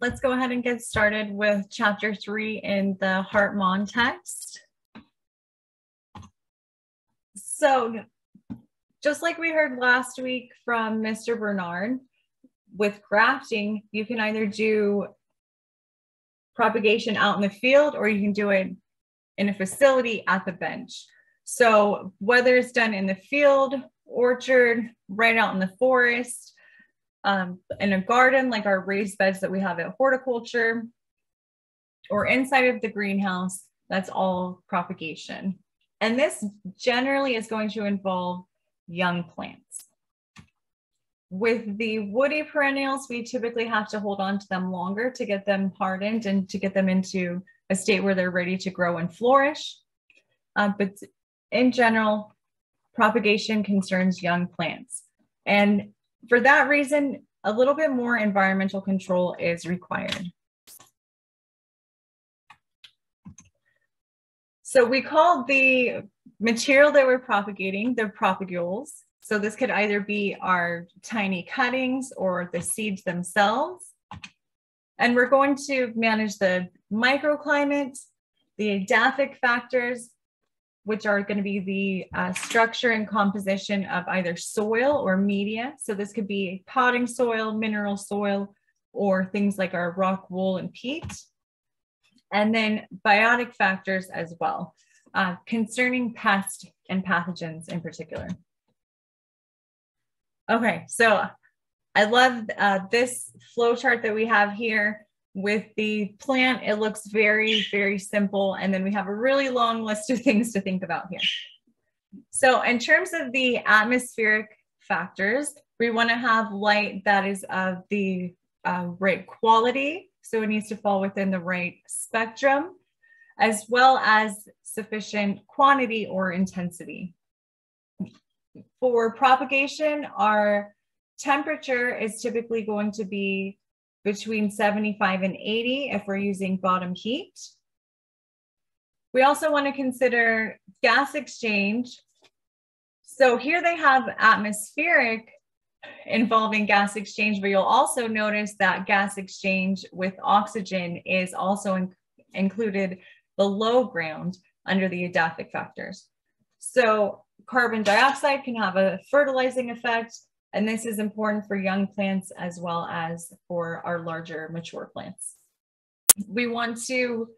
let's go ahead and get started with chapter three in the Hartmann text. So just like we heard last week from Mr. Bernard, with grafting, you can either do propagation out in the field or you can do it in a facility at the bench. So whether it's done in the field, orchard, right out in the forest, um, in a garden like our raised beds that we have at horticulture, or inside of the greenhouse, that's all propagation. And this generally is going to involve young plants. With the woody perennials, we typically have to hold on to them longer to get them hardened and to get them into a state where they're ready to grow and flourish. Uh, but in general, propagation concerns young plants. And for that reason, a little bit more environmental control is required. So we call the material that we're propagating the propagules. So this could either be our tiny cuttings or the seeds themselves. And we're going to manage the microclimate, the edaphic factors, which are going to be the uh, structure and composition of either soil or media. So this could be potting soil, mineral soil, or things like our rock wool and peat. And then biotic factors as well, uh, concerning pest and pathogens in particular. Okay, so I love uh, this flow chart that we have here with the plant, it looks very, very simple. And then we have a really long list of things to think about here. So in terms of the atmospheric factors, we want to have light that is of the uh, right quality. So it needs to fall within the right spectrum, as well as sufficient quantity or intensity. For propagation, our temperature is typically going to be between 75 and 80 if we're using bottom heat. We also want to consider gas exchange. So here they have atmospheric involving gas exchange, but you'll also notice that gas exchange with oxygen is also in included below ground under the edaphic factors. So carbon dioxide can have a fertilizing effect, and this is important for young plants as well as for our larger mature plants. We want to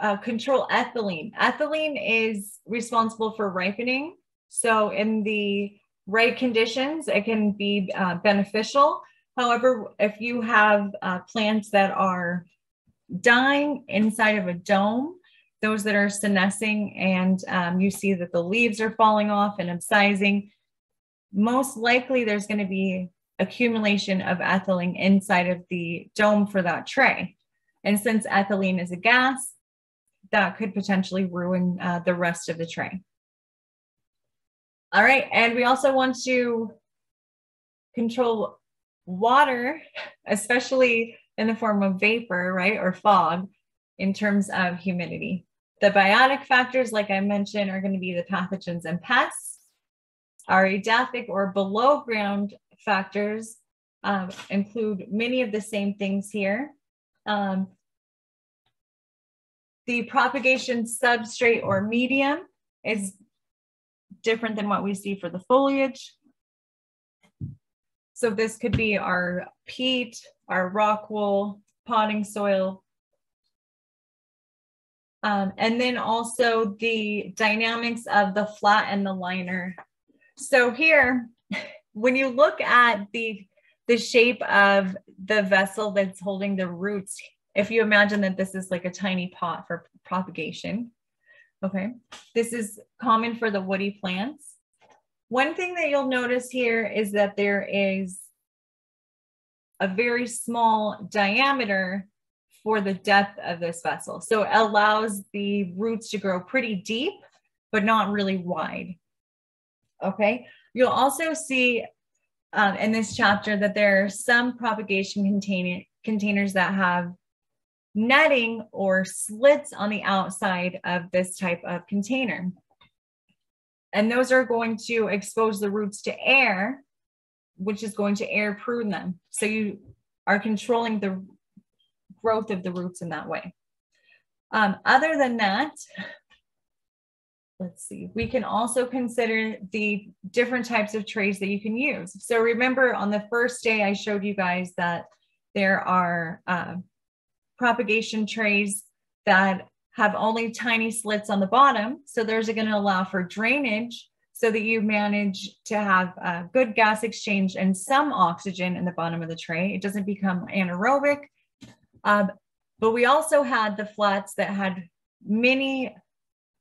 uh, control ethylene. Ethylene is responsible for ripening. So in the right conditions, it can be uh, beneficial. However, if you have uh, plants that are dying inside of a dome, those that are senescing and um, you see that the leaves are falling off and abscising, most likely there's going to be accumulation of ethylene inside of the dome for that tray. And since ethylene is a gas, that could potentially ruin uh, the rest of the tray. All right, and we also want to control water, especially in the form of vapor, right, or fog, in terms of humidity. The biotic factors, like I mentioned, are going to be the pathogens and pests. Our edaphic or below ground factors um, include many of the same things here. Um, the propagation substrate or medium is different than what we see for the foliage. So this could be our peat, our rock wool, potting soil. Um, and then also the dynamics of the flat and the liner so here, when you look at the the shape of the vessel that's holding the roots, if you imagine that this is like a tiny pot for propagation, okay, this is common for the woody plants. One thing that you'll notice here is that there is a very small diameter for the depth of this vessel. So it allows the roots to grow pretty deep, but not really wide. Okay. You'll also see um, in this chapter that there are some propagation contain containers that have netting or slits on the outside of this type of container. And those are going to expose the roots to air, which is going to air prune them. So you are controlling the growth of the roots in that way. Um, other than that, let's see, we can also consider the different types of trays that you can use. So remember on the first day, I showed you guys that there are uh, propagation trays that have only tiny slits on the bottom. So those are gonna allow for drainage so that you manage to have good gas exchange and some oxygen in the bottom of the tray. It doesn't become anaerobic. Um, but we also had the flats that had many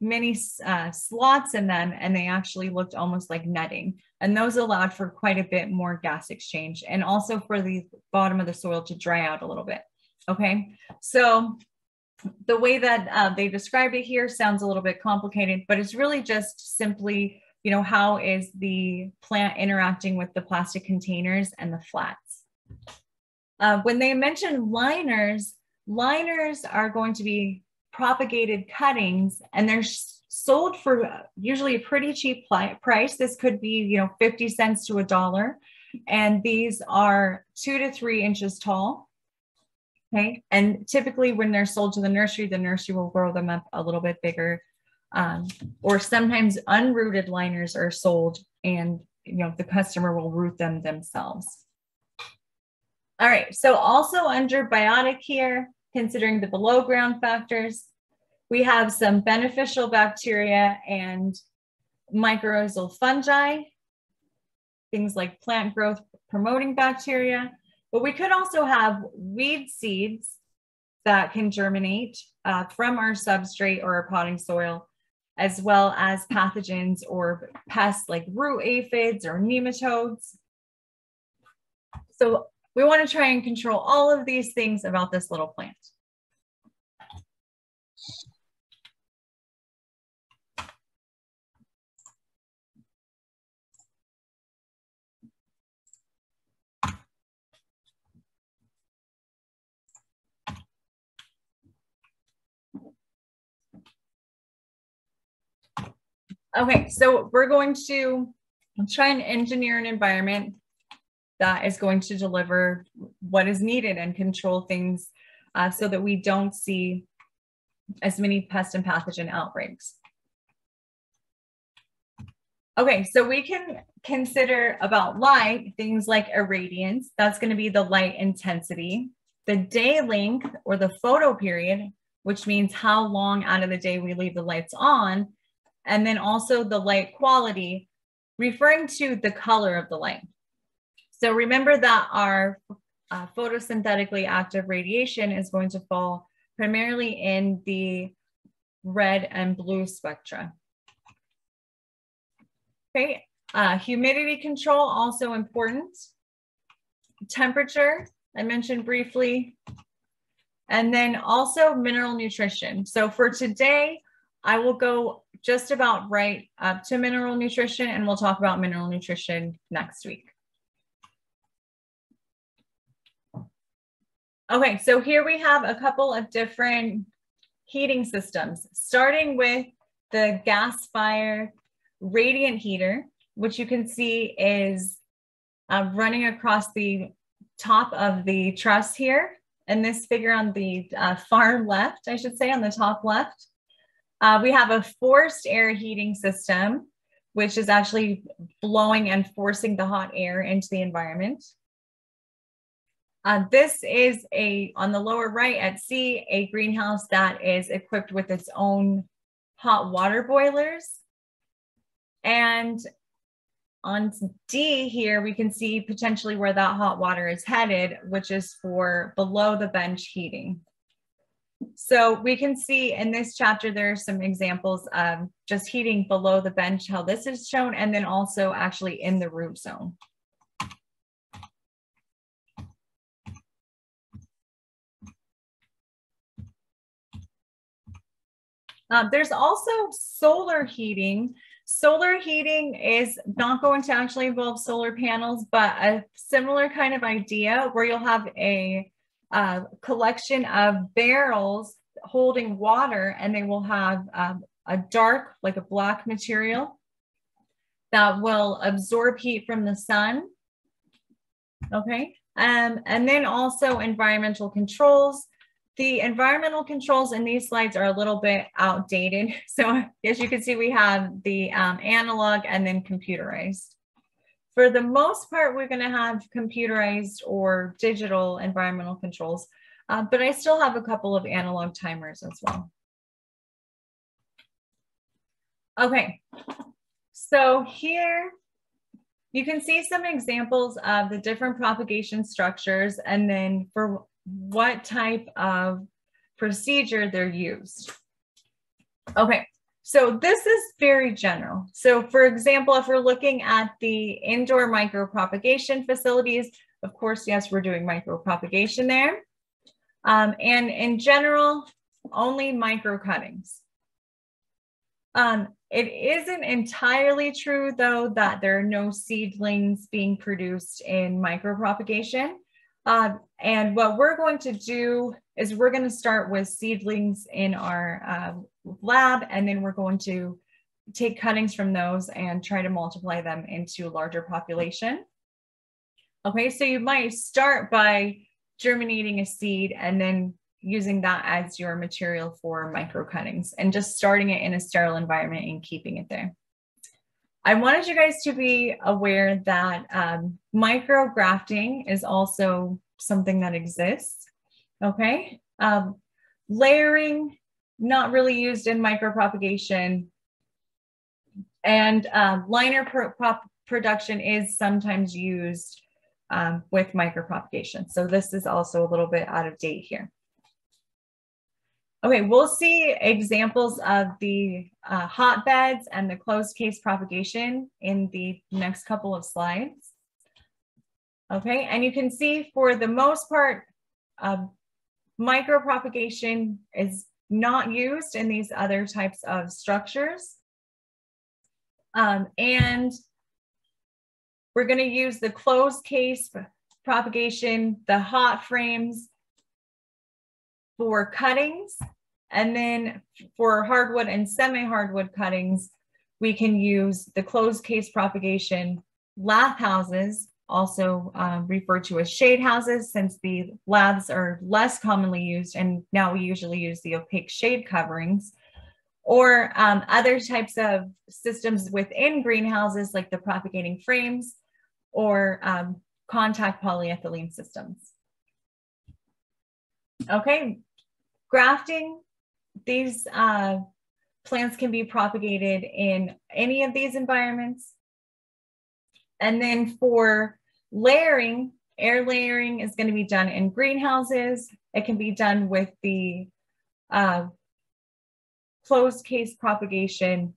many uh, slots in them and they actually looked almost like netting. And those allowed for quite a bit more gas exchange and also for the bottom of the soil to dry out a little bit. Okay, so the way that uh, they described it here sounds a little bit complicated, but it's really just simply, you know, how is the plant interacting with the plastic containers and the flats. Uh, when they mention liners, liners are going to be propagated cuttings and they're sold for usually a pretty cheap price. This could be, you know, 50 cents to a dollar. And these are two to three inches tall. Okay. And typically when they're sold to the nursery, the nursery will grow them up a little bit bigger. Um, or sometimes unrooted liners are sold and, you know, the customer will root them themselves. All right. So also under biotic here, considering the below ground factors, we have some beneficial bacteria and mycorrhizal fungi, things like plant growth promoting bacteria, but we could also have weed seeds that can germinate uh, from our substrate or our potting soil, as well as pathogens or pests like root aphids or nematodes. So we want to try and control all of these things about this little plant. Okay, so we're going to try and engineer an environment that is going to deliver what is needed and control things uh, so that we don't see as many pest and pathogen outbreaks. Okay, so we can consider about light things like irradiance. That's going to be the light intensity, the day length or the photo period, which means how long out of the day we leave the lights on, and then also the light quality, referring to the color of the light. So remember that our uh, photosynthetically active radiation is going to fall primarily in the red and blue spectra. Okay, uh, humidity control also important. Temperature, I mentioned briefly. And then also mineral nutrition. So for today, I will go just about right up to mineral nutrition and we'll talk about mineral nutrition next week. Okay, so here we have a couple of different heating systems, starting with the gas fire radiant heater, which you can see is uh, running across the top of the truss here. And this figure on the uh, far left, I should say, on the top left. Uh, we have a forced air heating system, which is actually blowing and forcing the hot air into the environment. Uh, this is a, on the lower right at C, a greenhouse that is equipped with its own hot water boilers. And on D here, we can see potentially where that hot water is headed, which is for below the bench heating. So we can see in this chapter, there are some examples of just heating below the bench, how this is shown, and then also actually in the root zone. Um, there's also solar heating. Solar heating is not going to actually involve solar panels, but a similar kind of idea where you'll have a uh, collection of barrels holding water and they will have um, a dark, like a black material that will absorb heat from the sun. Okay. Um, and then also environmental controls. The environmental controls in these slides are a little bit outdated. So as you can see, we have the um, analog and then computerized. For the most part, we're gonna have computerized or digital environmental controls, uh, but I still have a couple of analog timers as well. Okay, so here you can see some examples of the different propagation structures and then for what type of procedure they're used. Okay, so this is very general. So for example, if we're looking at the indoor micropropagation facilities, of course, yes, we're doing micropropagation there. Um, and in general, only micro cuttings. Um, it isn't entirely true, though, that there are no seedlings being produced in micropropagation. Uh, and what we're going to do is we're going to start with seedlings in our uh, lab, and then we're going to take cuttings from those and try to multiply them into a larger population. Okay, so you might start by germinating a seed and then using that as your material for micro cuttings and just starting it in a sterile environment and keeping it there. I wanted you guys to be aware that um, micro grafting is also something that exists. Okay. Um, layering, not really used in micropropagation. And um, liner pro production is sometimes used um, with micropropagation. So this is also a little bit out of date here. Okay, we'll see examples of the uh, hotbeds and the closed case propagation in the next couple of slides. Okay, and you can see for the most part, uh, micropropagation is not used in these other types of structures. Um, and we're gonna use the closed case propagation, the hot frames, for cuttings. And then for hardwood and semi-hardwood cuttings, we can use the closed case propagation lath houses, also um, referred to as shade houses, since the laths are less commonly used, and now we usually use the opaque shade coverings, or um, other types of systems within greenhouses, like the propagating frames, or um, contact polyethylene systems. Okay, Grafting, these uh, plants can be propagated in any of these environments. And then for layering, air layering is going to be done in greenhouses. It can be done with the uh, closed case propagation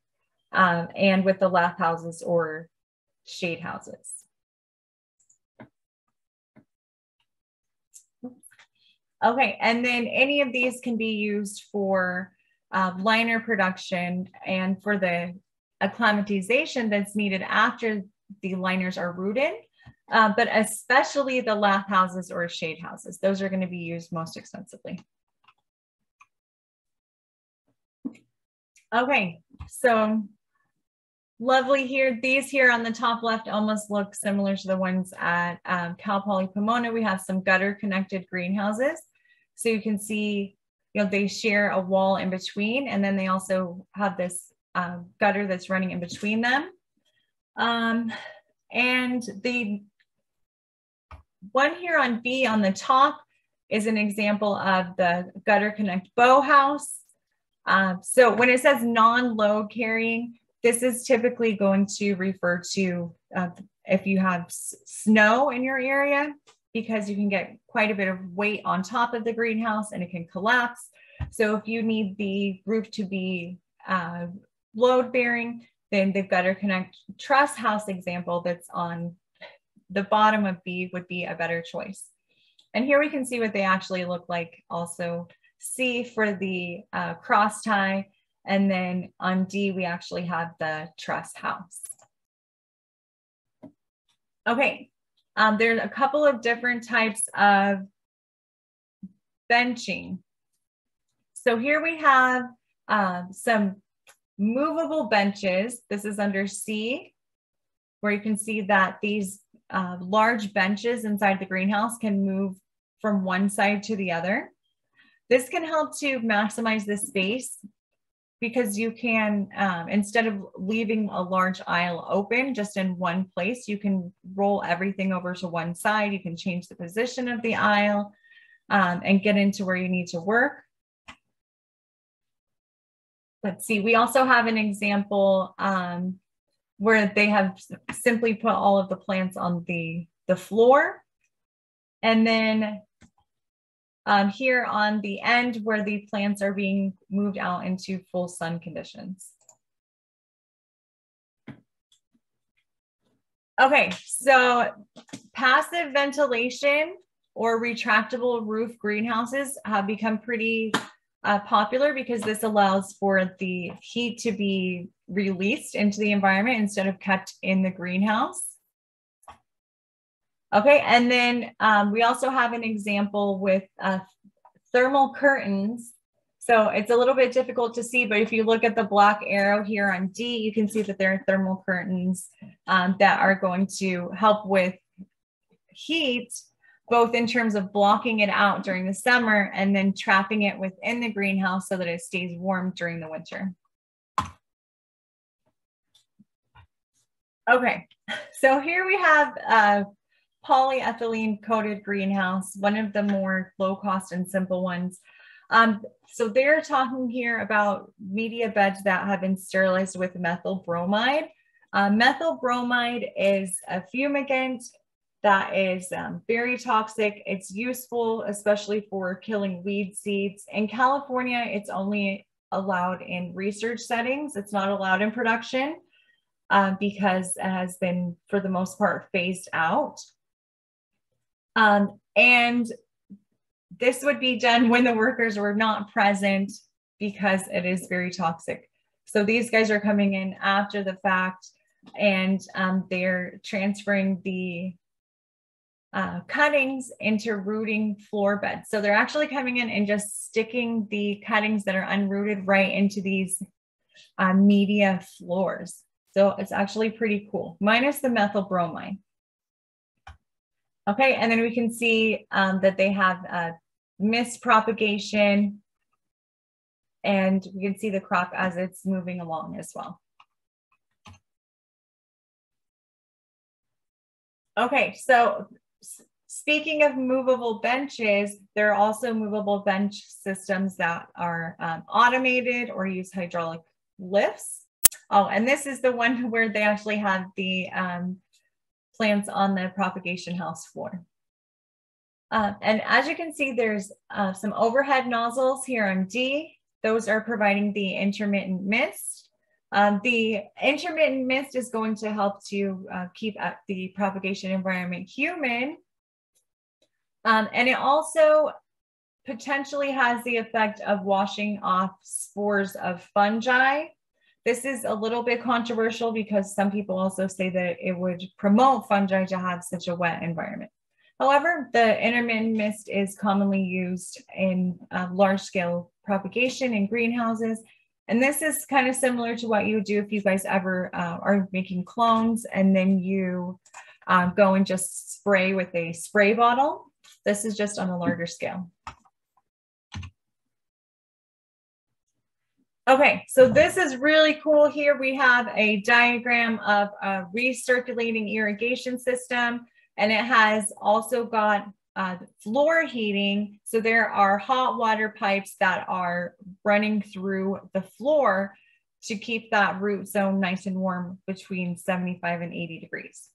um, and with the lath houses or shade houses. Okay, and then any of these can be used for uh, liner production and for the acclimatization that's needed after the liners are rooted, uh, but especially the lath houses or shade houses. Those are going to be used most extensively. Okay, so lovely here. These here on the top left almost look similar to the ones at um, Cal Poly Pomona. We have some gutter connected greenhouses. So you can see, you know, they share a wall in between, and then they also have this uh, gutter that's running in between them. Um, and the one here on B on the top is an example of the gutter connect bow house. Uh, so when it says non-load carrying, this is typically going to refer to uh, if you have snow in your area, because you can get quite a bit of weight on top of the greenhouse and it can collapse. So if you need the roof to be uh, load bearing, then the gutter connect truss house example that's on the bottom of B would be a better choice. And here we can see what they actually look like also. C for the uh, cross tie, and then on D, we actually have the truss house. Okay, um, there's a couple of different types of benching. So here we have um, some movable benches. This is under C, where you can see that these uh, large benches inside the greenhouse can move from one side to the other. This can help to maximize the space because you can, um, instead of leaving a large aisle open just in one place, you can roll everything over to one side. You can change the position of the aisle um, and get into where you need to work. Let's see, we also have an example um, where they have simply put all of the plants on the, the floor. And then um, here on the end where the plants are being moved out into full sun conditions. Okay, so passive ventilation or retractable roof greenhouses have become pretty uh, popular because this allows for the heat to be released into the environment instead of kept in the greenhouse. Okay, and then um, we also have an example with uh, thermal curtains. So it's a little bit difficult to see, but if you look at the black arrow here on D, you can see that there are thermal curtains um, that are going to help with heat, both in terms of blocking it out during the summer and then trapping it within the greenhouse so that it stays warm during the winter. Okay, so here we have a polyethylene coated greenhouse, one of the more low cost and simple ones. Um, so they're talking here about media beds that have been sterilized with methyl bromide. Uh, methyl bromide is a fumigant that is um, very toxic. It's useful, especially for killing weed seeds. In California, it's only allowed in research settings. It's not allowed in production uh, because it has been, for the most part, phased out. Um, and this would be done when the workers were not present because it is very toxic. So these guys are coming in after the fact and um, they're transferring the uh, cuttings into rooting floor beds. So they're actually coming in and just sticking the cuttings that are unrooted right into these uh, media floors. So it's actually pretty cool, minus the methyl bromide. Okay, and then we can see um, that they have uh, mist propagation and we can see the crop as it's moving along as well. Okay, so speaking of movable benches, there are also movable bench systems that are um, automated or use hydraulic lifts. Oh, and this is the one where they actually have the um, plants on the propagation house floor. Uh, and as you can see, there's uh, some overhead nozzles here on D. Those are providing the intermittent mist. Um, the intermittent mist is going to help to uh, keep the propagation environment humid. Um, and it also potentially has the effect of washing off spores of fungi this is a little bit controversial because some people also say that it would promote fungi to have such a wet environment. However, the intermittent mist is commonly used in uh, large scale propagation in greenhouses. And this is kind of similar to what you would do if you guys ever uh, are making clones and then you uh, go and just spray with a spray bottle. This is just on a larger scale. Okay, so this is really cool. Here we have a diagram of a recirculating irrigation system, and it has also got uh, floor heating. So there are hot water pipes that are running through the floor to keep that root zone nice and warm between 75 and 80 degrees.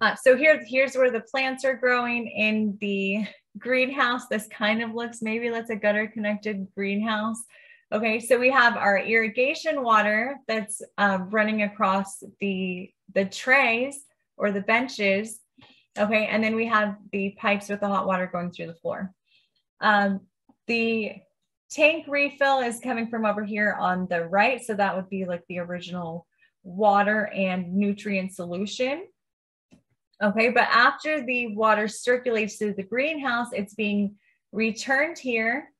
Uh, so here, here's where the plants are growing in the greenhouse. This kind of looks, maybe that's a gutter connected greenhouse. Okay, so we have our irrigation water that's uh, running across the, the trays or the benches. Okay, and then we have the pipes with the hot water going through the floor. Um, the tank refill is coming from over here on the right. So that would be like the original water and nutrient solution. Okay, but after the water circulates through the greenhouse, it's being returned here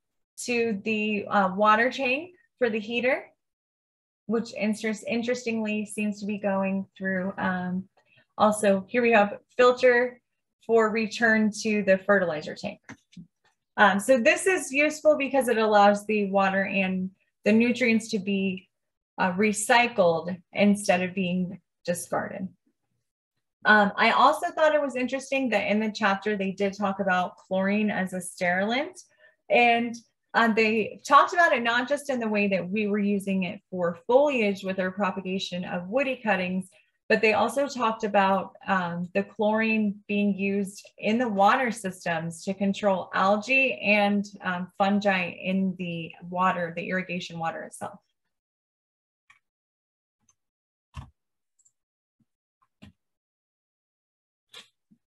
to the uh, water tank for the heater, which interest, interestingly seems to be going through. Um, also, here we have filter for return to the fertilizer tank. Um, so this is useful because it allows the water and the nutrients to be uh, recycled instead of being discarded. Um, I also thought it was interesting that in the chapter they did talk about chlorine as a sterilant. And um, they talked about it not just in the way that we were using it for foliage with our propagation of woody cuttings, but they also talked about um, the chlorine being used in the water systems to control algae and um, fungi in the water, the irrigation water itself.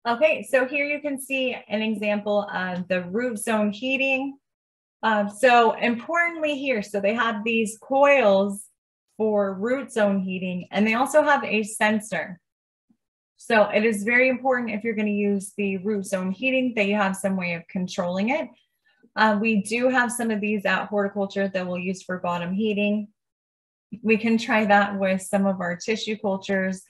Okay, so here you can see an example of the root zone heating. Um, so importantly here, so they have these coils for root zone heating, and they also have a sensor. So it is very important if you're going to use the root zone heating that you have some way of controlling it. Uh, we do have some of these at horticulture that we'll use for bottom heating. We can try that with some of our tissue cultures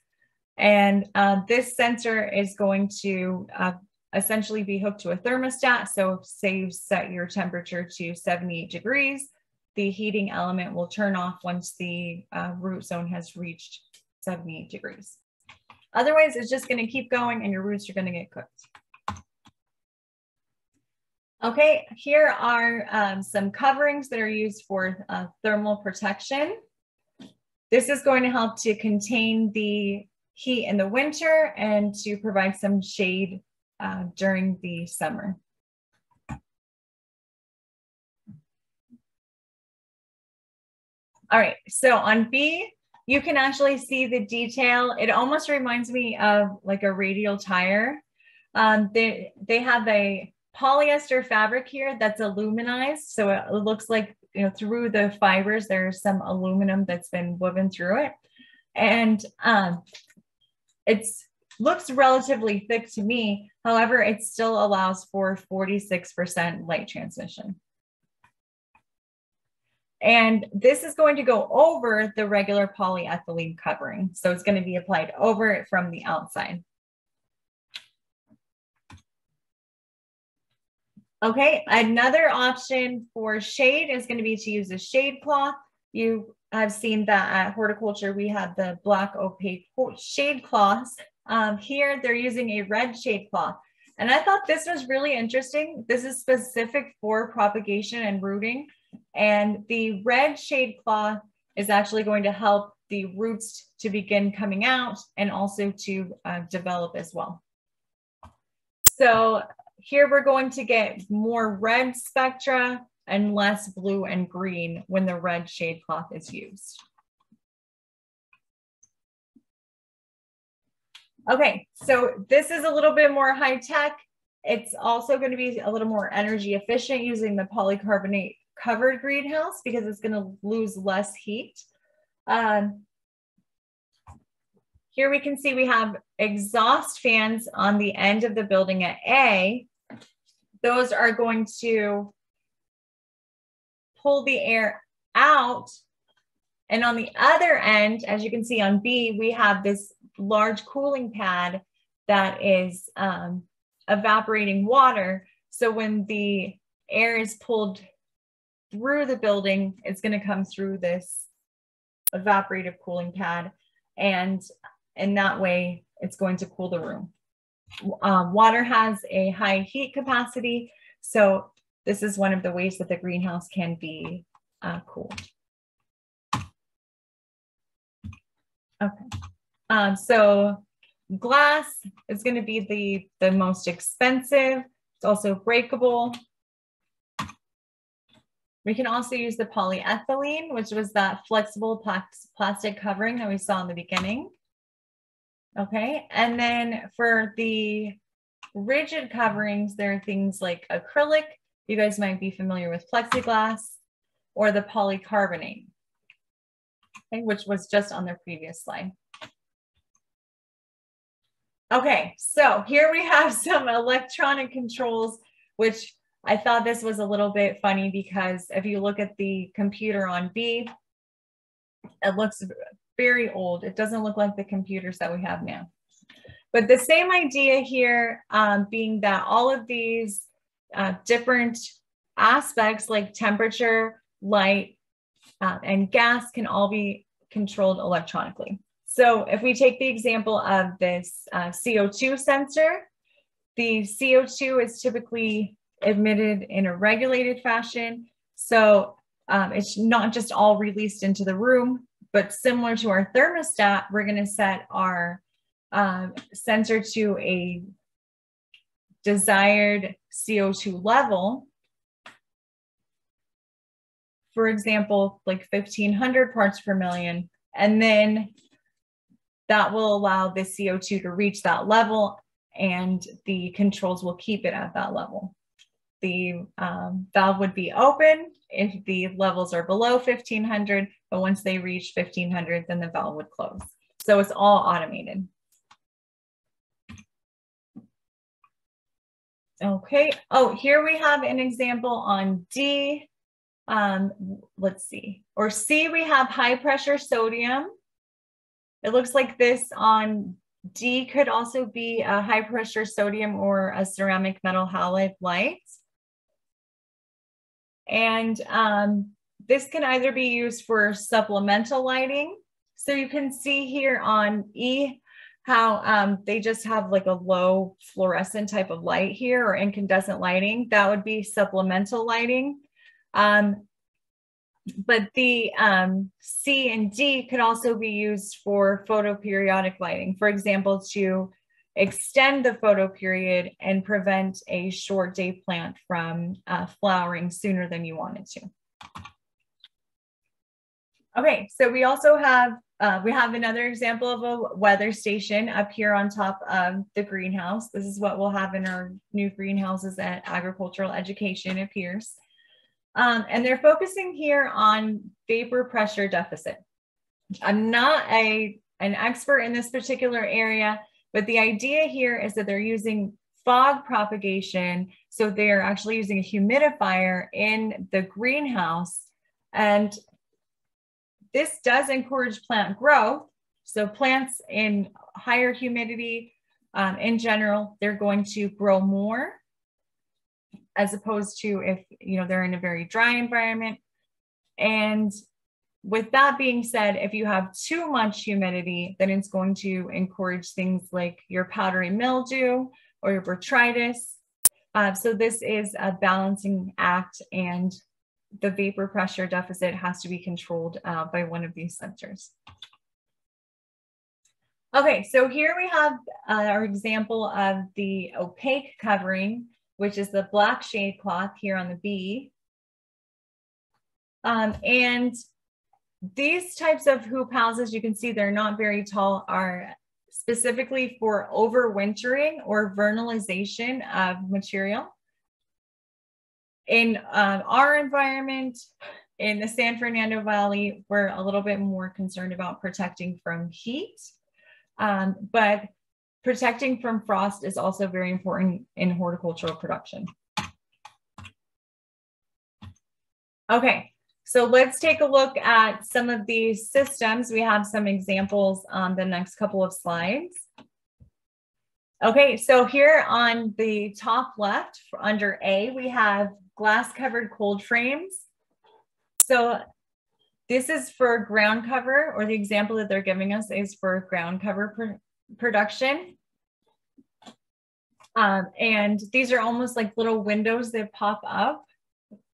and uh, this sensor is going to uh, essentially be hooked to a thermostat. So say you set your temperature to 78 degrees, the heating element will turn off once the uh, root zone has reached 78 degrees. Otherwise, it's just going to keep going and your roots are going to get cooked. Okay, here are um, some coverings that are used for uh, thermal protection. This is going to help to contain the heat in the winter and to provide some shade uh, during the summer. All right, so on B, you can actually see the detail. It almost reminds me of like a radial tire. Um, they, they have a polyester fabric here that's aluminized. So it looks like, you know, through the fibers, there's some aluminum that's been woven through it. And um, looks relatively thick to me. However, it still allows for 46% light transmission. And this is going to go over the regular polyethylene covering. So it's going to be applied over it from the outside. Okay, another option for shade is going to be to use a shade cloth. You I've seen that at horticulture, we have the black opaque shade cloths. Um, here, they're using a red shade cloth. And I thought this was really interesting. This is specific for propagation and rooting. And the red shade cloth is actually going to help the roots to begin coming out and also to uh, develop as well. So here we're going to get more red spectra and less blue and green when the red shade cloth is used. Okay, so this is a little bit more high tech. It's also going to be a little more energy efficient using the polycarbonate covered greenhouse because it's going to lose less heat. Um, here we can see we have exhaust fans on the end of the building at A. Those are going to pull the air out. And on the other end, as you can see on B, we have this large cooling pad that is um, evaporating water. So when the air is pulled through the building, it's going to come through this evaporative cooling pad. And in that way, it's going to cool the room. Um, water has a high heat capacity. So this is one of the ways that the greenhouse can be uh, cooled. Okay, um, so glass is going to be the, the most expensive. It's also breakable. We can also use the polyethylene, which was that flexible plastic covering that we saw in the beginning. Okay, and then for the rigid coverings, there are things like acrylic, you guys might be familiar with plexiglass or the polycarbonate, okay, which was just on the previous slide. Okay, so here we have some electronic controls, which I thought this was a little bit funny because if you look at the computer on B, it looks very old. It doesn't look like the computers that we have now. But the same idea here um, being that all of these uh, different aspects like temperature, light, uh, and gas can all be controlled electronically. So if we take the example of this uh, CO2 sensor, the CO2 is typically emitted in a regulated fashion. So um, it's not just all released into the room, but similar to our thermostat, we're going to set our um, sensor to a desired CO2 level. For example, like 1500 parts per million. And then that will allow the CO2 to reach that level and the controls will keep it at that level. The um, valve would be open if the levels are below 1500, but once they reach 1500, then the valve would close. So it's all automated. Okay. Oh, here we have an example on D. Um, let's see. Or C, we have high pressure sodium. It looks like this on D could also be a high pressure sodium or a ceramic metal halide light. And um, this can either be used for supplemental lighting. So you can see here on E how um, they just have like a low fluorescent type of light here or incandescent lighting. That would be supplemental lighting. Um, but the um, C and D could also be used for photoperiodic lighting. For example, to extend the photo period and prevent a short day plant from uh, flowering sooner than you wanted to. Okay, so we also have, uh, we have another example of a weather station up here on top of the greenhouse. This is what we'll have in our new greenhouses at agricultural education appears. Um, and they're focusing here on vapor pressure deficit. I'm not a, an expert in this particular area, but the idea here is that they're using fog propagation. So they're actually using a humidifier in the greenhouse. And this does encourage plant growth. So plants in higher humidity, um, in general, they're going to grow more as opposed to if you know they're in a very dry environment. And with that being said, if you have too much humidity, then it's going to encourage things like your powdery mildew or your botrytis. Uh, so this is a balancing act and the vapor pressure deficit has to be controlled uh, by one of these sensors. Okay, so here we have uh, our example of the opaque covering, which is the black shade cloth here on the B. Um, and these types of hoop houses, you can see they're not very tall, are specifically for overwintering or vernalization of material. In um, our environment, in the San Fernando Valley, we're a little bit more concerned about protecting from heat, um, but protecting from frost is also very important in horticultural production. Okay, so let's take a look at some of these systems. We have some examples on the next couple of slides. Okay, so here on the top left under A, we have glass covered cold frames. So this is for ground cover or the example that they're giving us is for ground cover pr production. Um, and these are almost like little windows that pop up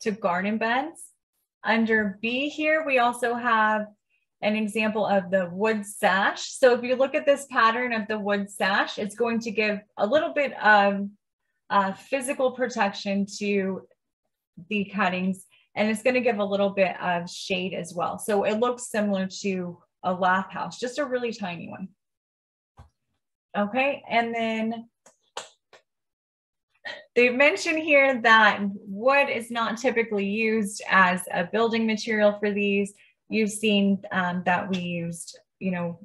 to garden beds. Under B here, we also have an example of the wood sash. So if you look at this pattern of the wood sash, it's going to give a little bit of uh, physical protection to the cuttings, and it's going to give a little bit of shade as well. So it looks similar to a lath house, just a really tiny one. Okay, and then they mention here that wood is not typically used as a building material for these. You've seen um, that we used, you know,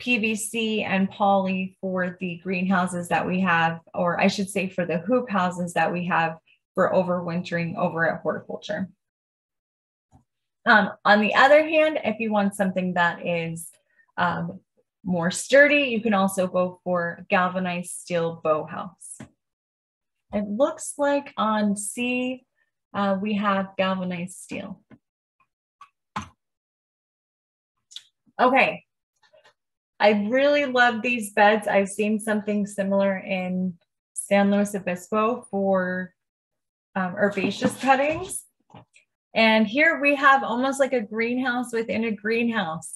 PVC and poly for the greenhouses that we have, or I should say for the hoop houses that we have for overwintering over at horticulture. Um, on the other hand, if you want something that is um, more sturdy, you can also go for galvanized steel bow house. It looks like on C, uh, we have galvanized steel. Okay. I really love these beds. I've seen something similar in San Luis Obispo for um, herbaceous cuttings. And here we have almost like a greenhouse within a greenhouse.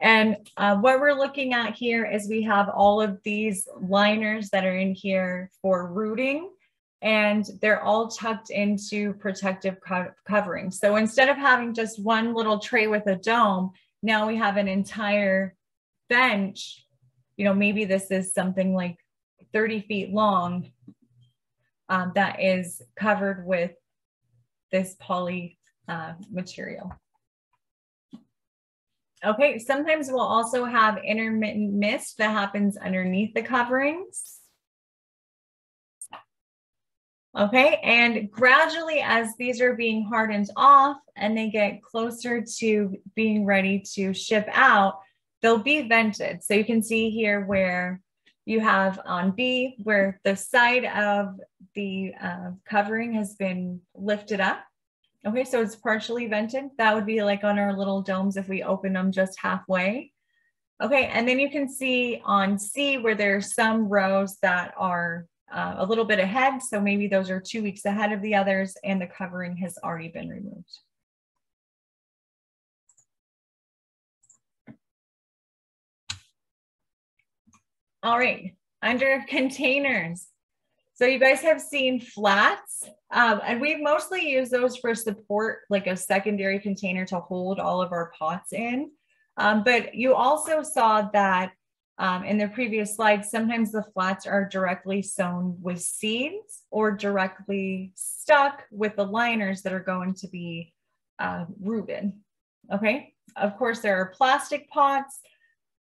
And uh, what we're looking at here is we have all of these liners that are in here for rooting and they're all tucked into protective co covering. So instead of having just one little tray with a dome, now we have an entire bench. You know, maybe this is something like 30 feet long um, that is covered with this poly uh, material. Okay, sometimes we'll also have intermittent mist that happens underneath the coverings. Okay, and gradually as these are being hardened off and they get closer to being ready to ship out, they'll be vented. So you can see here where you have on B, where the side of the uh, covering has been lifted up. Okay, so it's partially vented. That would be like on our little domes if we open them just halfway. Okay, and then you can see on C where there's some rows that are uh, a little bit ahead. So maybe those are two weeks ahead of the others and the covering has already been removed. All right, under containers. So you guys have seen flats, um, and we mostly use those for support, like a secondary container to hold all of our pots in. Um, but you also saw that um, in the previous slide, sometimes the flats are directly sown with seeds or directly stuck with the liners that are going to be uh, rooted. Okay, of course, there are plastic pots.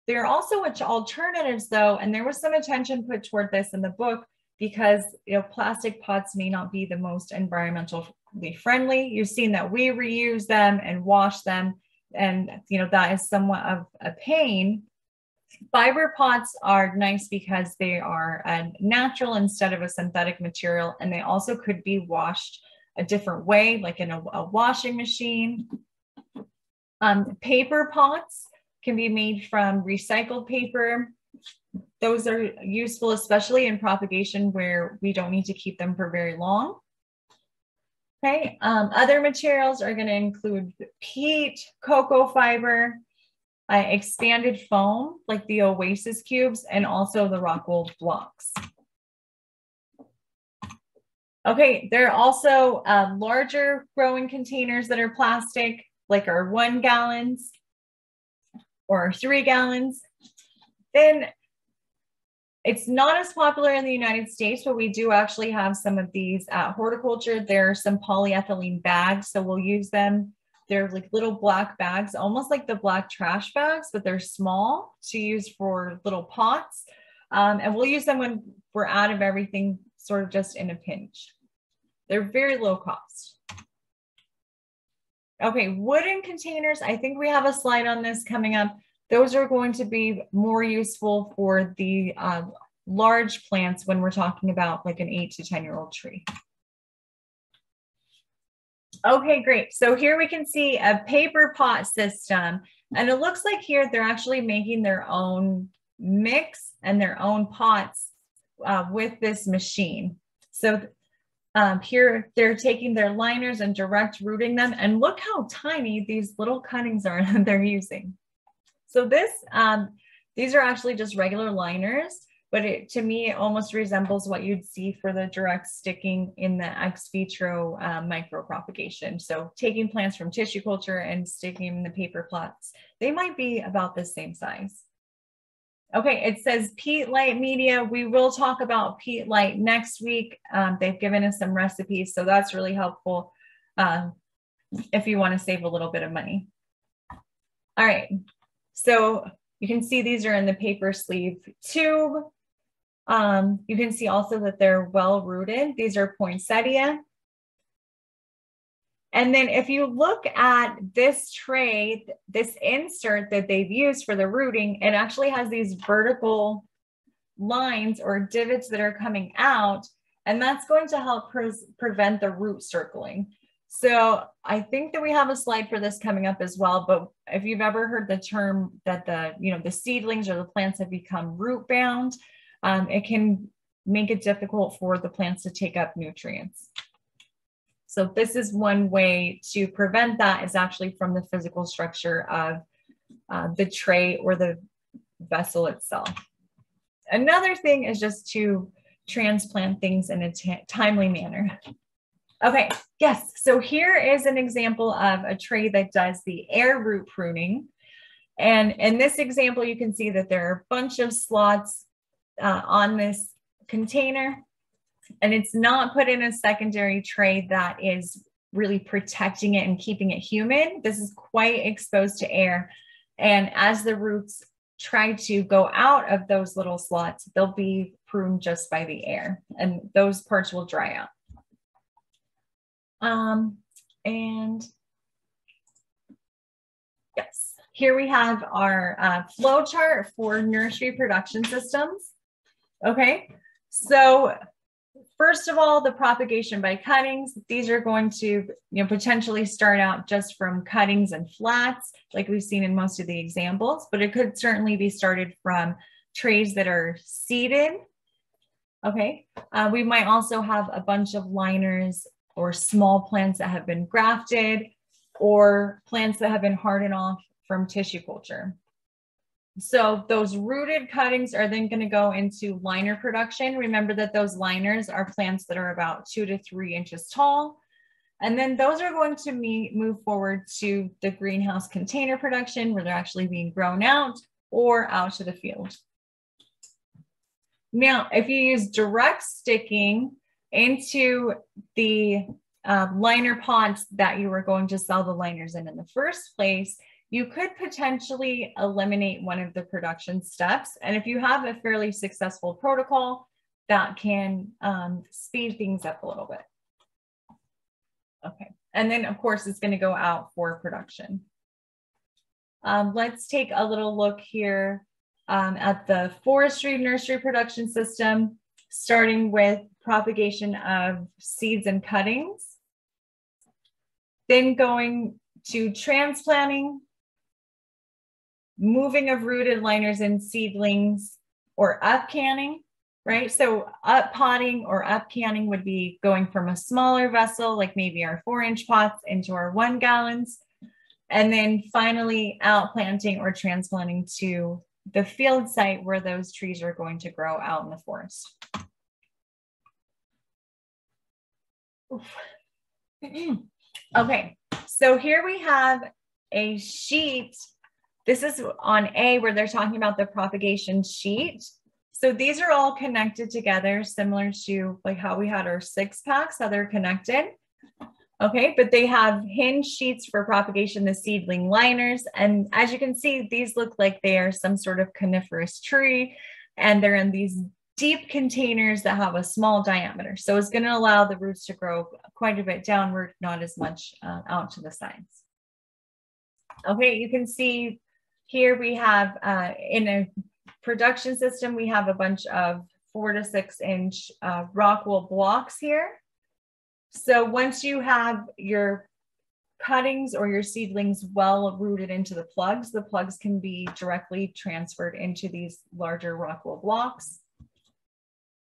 There are also alternatives though, and there was some attention put toward this in the book because you know plastic pots may not be the most environmentally friendly. You've seen that we reuse them and wash them, and you know that is somewhat of a pain Fiber pots are nice because they are a natural instead of a synthetic material, and they also could be washed a different way, like in a, a washing machine. Um, paper pots can be made from recycled paper. Those are useful, especially in propagation where we don't need to keep them for very long. Okay, um, other materials are going to include peat, coco fiber, uh, expanded foam like the Oasis cubes and also the Rockwool blocks. Okay, there are also um, larger growing containers that are plastic, like our one gallons or three gallons. Then it's not as popular in the United States, but we do actually have some of these at horticulture. There are some polyethylene bags, so we'll use them they're like little black bags, almost like the black trash bags, but they're small to use for little pots. Um, and we'll use them when we're out of everything, sort of just in a pinch. They're very low cost. Okay, wooden containers. I think we have a slide on this coming up. Those are going to be more useful for the uh, large plants when we're talking about like an eight to 10 year old tree. Okay, great. So here we can see a paper pot system. And it looks like here they're actually making their own mix and their own pots uh, with this machine. So um, here they're taking their liners and direct rooting them. And look how tiny these little cuttings are that they're using. So this, um, these are actually just regular liners but it, to me, it almost resembles what you'd see for the direct sticking in the ex vitro um, micropropagation. So taking plants from tissue culture and sticking them in the paper plots, they might be about the same size. Okay, it says peat-lite media. We will talk about peat-lite next week. Um, they've given us some recipes, so that's really helpful um, if you want to save a little bit of money. All right, so you can see these are in the paper sleeve tube. Um, you can see also that they're well rooted. These are poinsettia. And then if you look at this tray, this insert that they've used for the rooting, it actually has these vertical lines or divots that are coming out. and that's going to help pre prevent the root circling. So I think that we have a slide for this coming up as well, but if you've ever heard the term that the, you know, the seedlings or the plants have become root bound, um, it can make it difficult for the plants to take up nutrients. So this is one way to prevent that is actually from the physical structure of uh, the tray or the vessel itself. Another thing is just to transplant things in a timely manner. Okay, yes, so here is an example of a tray that does the air root pruning. And in this example, you can see that there are a bunch of slots uh, on this container and it's not put in a secondary tray that is really protecting it and keeping it humid. This is quite exposed to air. And as the roots try to go out of those little slots, they'll be pruned just by the air and those parts will dry out. Um, and yes, here we have our uh, flow chart for nursery production systems. Okay, so First of all, the propagation by cuttings. These are going to you know, potentially start out just from cuttings and flats, like we've seen in most of the examples, but it could certainly be started from trays that are seeded. Okay, uh, we might also have a bunch of liners or small plants that have been grafted or plants that have been hardened off from tissue culture. So those rooted cuttings are then going to go into liner production. Remember that those liners are plants that are about two to three inches tall. And then those are going to move forward to the greenhouse container production where they're actually being grown out or out to the field. Now, if you use direct sticking into the uh, liner pots that you were going to sell the liners in in the first place, you could potentially eliminate one of the production steps. And if you have a fairly successful protocol, that can um, speed things up a little bit. Okay, and then of course it's gonna go out for production. Um, let's take a little look here um, at the forestry nursery production system, starting with propagation of seeds and cuttings, then going to transplanting, moving of rooted liners and seedlings or up canning, right? So up potting or up canning would be going from a smaller vessel, like maybe our four inch pots into our one gallons. And then finally out planting or transplanting to the field site where those trees are going to grow out in the forest. okay, so here we have a sheet this is on A where they're talking about the propagation sheet. So these are all connected together, similar to like how we had our six packs, how they're connected. Okay, but they have hinge sheets for propagation, the seedling liners. And as you can see, these look like they are some sort of coniferous tree and they're in these deep containers that have a small diameter. So it's gonna allow the roots to grow quite a bit downward, not as much uh, out to the sides. Okay, you can see here we have uh, in a production system, we have a bunch of four to six inch uh, rock wool blocks here. So once you have your cuttings or your seedlings well rooted into the plugs, the plugs can be directly transferred into these larger rock wool blocks.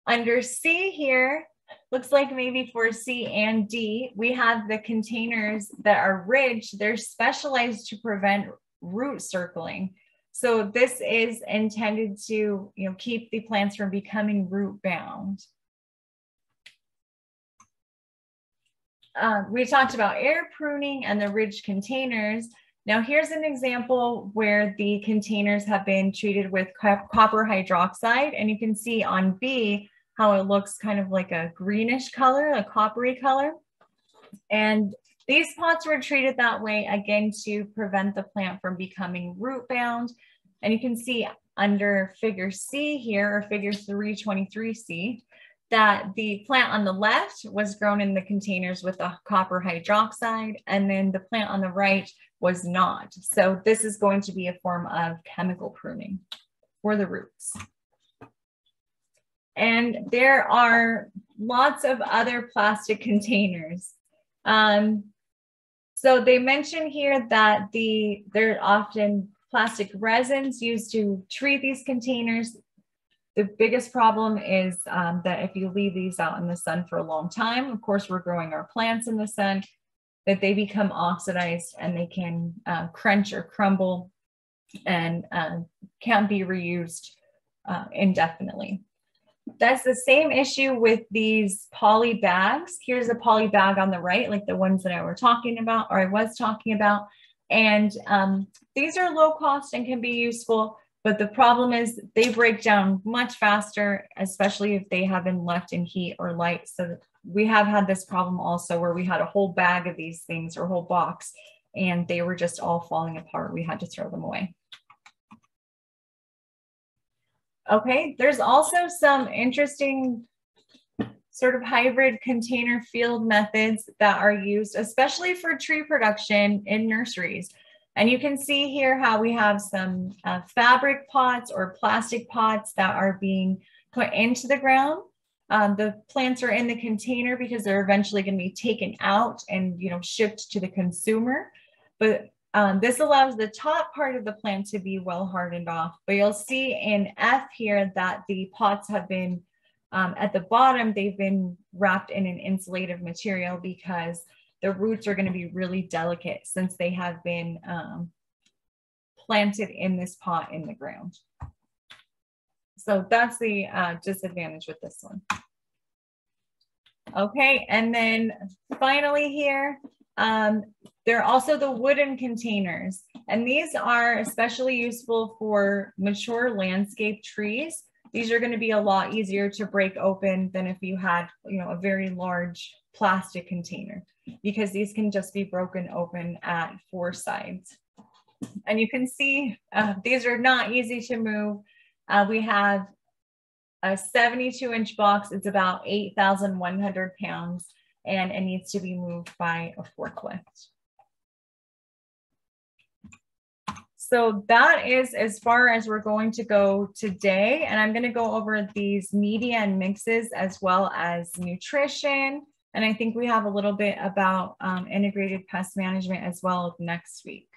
Under C here, looks like maybe for C and D, we have the containers that are ridge. They're specialized to prevent root circling. So this is intended to you know, keep the plants from becoming root bound. Uh, we talked about air pruning and the ridge containers. Now here's an example where the containers have been treated with copper hydroxide and you can see on B how it looks kind of like a greenish color, a coppery color. And these pots were treated that way again to prevent the plant from becoming root bound. And you can see under figure C here, or figure 323C, that the plant on the left was grown in the containers with the copper hydroxide, and then the plant on the right was not. So this is going to be a form of chemical pruning for the roots. And there are lots of other plastic containers. Um, so they mention here that the there are often plastic resins used to treat these containers. The biggest problem is um, that if you leave these out in the sun for a long time, of course, we're growing our plants in the sun, that they become oxidized and they can uh, crunch or crumble and uh, can't be reused uh, indefinitely. That's the same issue with these poly bags. Here's a poly bag on the right, like the ones that I were talking about, or I was talking about. And um, these are low cost and can be useful, but the problem is they break down much faster, especially if they have been left in heat or light. So we have had this problem also where we had a whole bag of these things or whole box and they were just all falling apart. We had to throw them away. Okay, there's also some interesting sort of hybrid container field methods that are used, especially for tree production in nurseries. And you can see here how we have some uh, fabric pots or plastic pots that are being put into the ground. Um, the plants are in the container because they're eventually going to be taken out and you know shipped to the consumer. But um, this allows the top part of the plant to be well hardened off. But you'll see in F here that the pots have been um, at the bottom, they've been wrapped in an insulative material because the roots are going to be really delicate since they have been um, planted in this pot in the ground. So that's the uh, disadvantage with this one. Okay, and then finally here, um, there are also the wooden containers, and these are especially useful for mature landscape trees. These are going to be a lot easier to break open than if you had, you know, a very large plastic container because these can just be broken open at four sides. And you can see uh, these are not easy to move. Uh, we have a 72 inch box. It's about 8,100 pounds and it needs to be moved by a forklift. So that is as far as we're going to go today. And I'm going to go over these media and mixes as well as nutrition. And I think we have a little bit about um, integrated pest management as well next week.